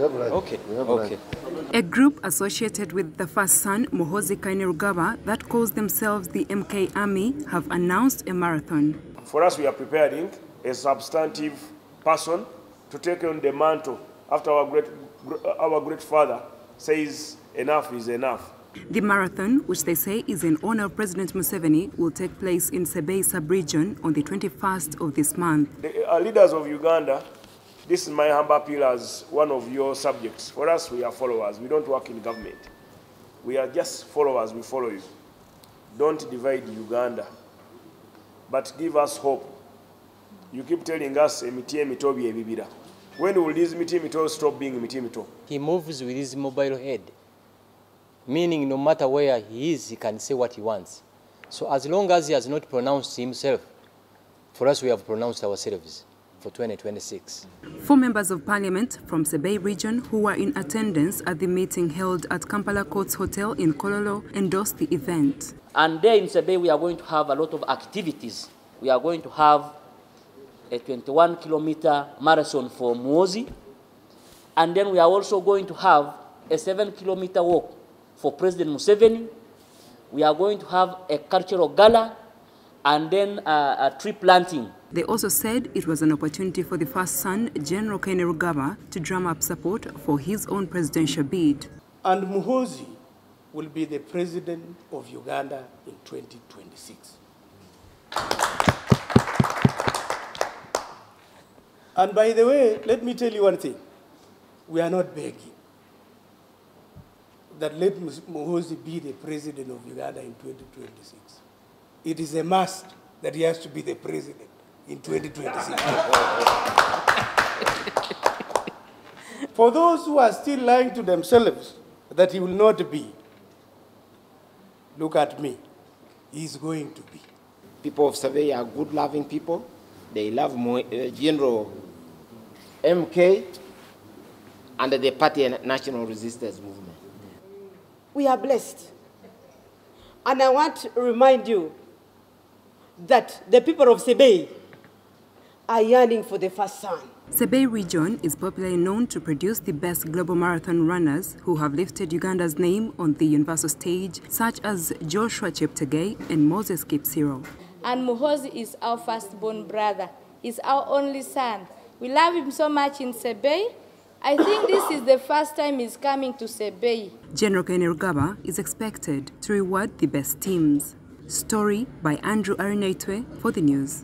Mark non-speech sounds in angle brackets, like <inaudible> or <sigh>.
have lunch. Okay, We have okay. lunch. A group associated with the first son, Muhoozi Kainerugaba, that calls themselves the MK Army, have announced a marathon. For us, we are preparing a substantive person to take on the mantle after our great, our great father says enough is enough. The marathon, which they say is in honor of President Museveni, will take place in Sebei sub-region on the 21st of this month. The uh, leaders of Uganda, this is my humble appeal as one of your subjects. For us, we are followers. We don't work in government. We are just followers. We follow you. Don't divide Uganda, but give us hope. You keep telling us eh, emiti emito bye ebibira. When will these miti emito stop being emiti emito? He moves with his mobile head, meaning no matter where he is, he can say what he wants. So as long as he has not pronounced himself, for us, we have pronounced ourselves for 2026. Four members of parliament from Sebei region who were in attendance at the meeting held at Kampala Courts Hotel in Kololo endorsed the event. And there in Sebei, we are going to have a lot of activities. We are going to have a 21 kilometer marathon for Muhoozi. And then we are also going to have a seven kilometer walk for President Museveni. We are going to have a cultural gala and then a, a tree planting. They also said it was an opportunity for the first son, General Kainerugaba, to drum up support for his own presidential bid. And Muhoozi will be the president of Uganda in 2026. And by the way, let me tell you one thing. We are not begging that let Muhoozi be the president of Uganda in 2026. It is a must that he has to be the president in 2026. <laughs> For those who are still lying to themselves that he will not be, look at me. He is going to be. People of Sebei are good, loving people. They love Mo- uh, General MK and the party and National Resistance Movement. we are blessed. And I want to remind you that the people of Sebei are yearning for the first son. Sebei region is popularly known to produce the best global marathon runners who have lifted Uganda's name on the universal stage, such as Joshua Cheptegei and Moses Kipsiro. And Muhoozi is our firstborn brother. He's our only son. We love him so much in Sebei. I think this is the first time he's coming to Sebei. General Kainerugaba is expected to reward the best teams. Story by Andrew Arinaitwe for the news.